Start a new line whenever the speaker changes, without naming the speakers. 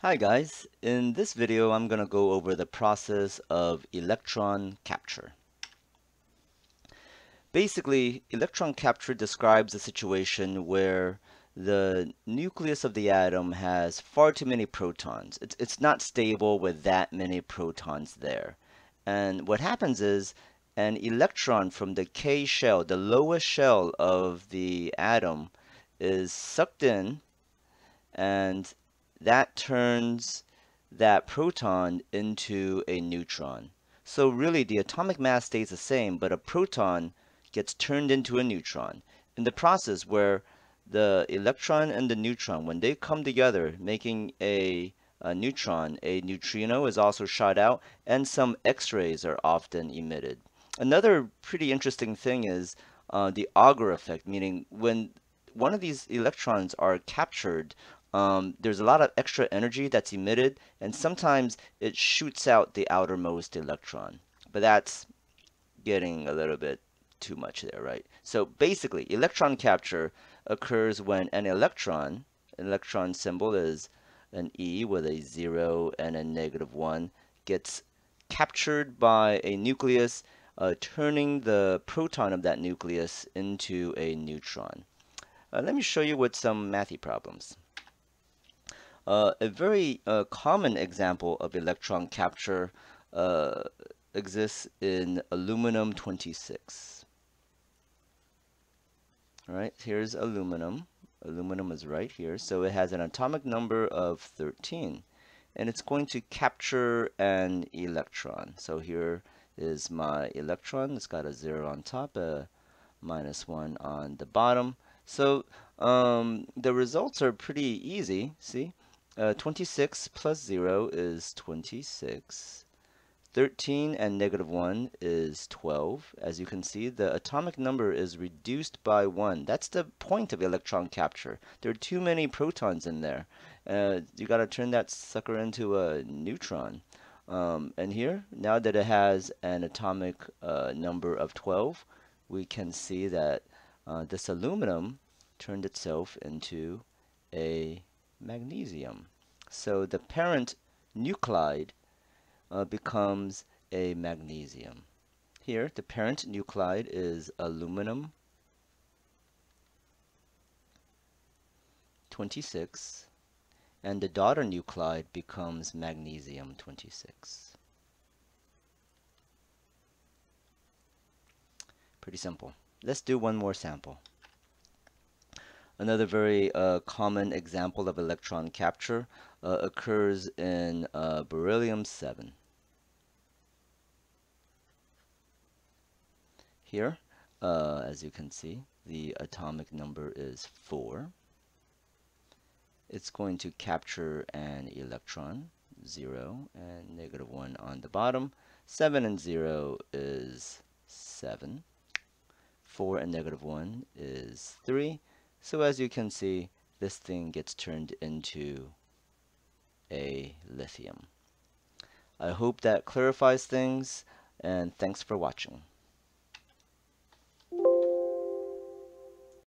Hi guys, in this video I'm going to go over the process of electron capture. Basically, electron capture describes a situation where the nucleus of the atom has far too many protons. It's, it's not stable with that many protons there. And what happens is an electron from the K shell, the lowest shell of the atom, is sucked in and that turns that proton into a neutron. So really the atomic mass stays the same, but a proton gets turned into a neutron. In the process where the electron and the neutron, when they come together, making a, a neutron, a neutrino is also shot out, and some X-rays are often emitted. Another pretty interesting thing is uh, the Auger effect, meaning when one of these electrons are captured um, there's a lot of extra energy that's emitted, and sometimes it shoots out the outermost electron. But that's getting a little bit too much there, right? So basically, electron capture occurs when an electron, electron symbol is an E with a 0 and a negative 1, gets captured by a nucleus, uh, turning the proton of that nucleus into a neutron. Uh, let me show you with some mathy problems. Uh, a very uh, common example of electron capture uh, exists in aluminum 26. All right, here's aluminum. Aluminum is right here, so it has an atomic number of 13, and it's going to capture an electron. So here is my electron. It's got a zero on top, a minus one on the bottom. So um, the results are pretty easy. See, uh, 26 plus 0 is 26. 13 and negative 1 is 12. As you can see, the atomic number is reduced by 1. That's the point of electron capture. There are too many protons in there. Uh, you got to turn that sucker into a neutron. Um, and here, now that it has an atomic uh, number of 12, we can see that uh, this aluminum turned itself into a magnesium. So the parent nuclide uh, becomes a magnesium. Here, the parent nuclide is aluminum 26, and the daughter nuclide becomes magnesium 26. Pretty simple. Let's do one more sample. Another very uh, common example of electron capture uh, occurs in uh, beryllium 7. Here, uh, as you can see, the atomic number is 4. It's going to capture an electron, 0 and negative 1 on the bottom. 7 and 0 is 7. 4 and negative 1 is 3. So as you can see, this thing gets turned into a lithium. I hope that clarifies things, and thanks for watching.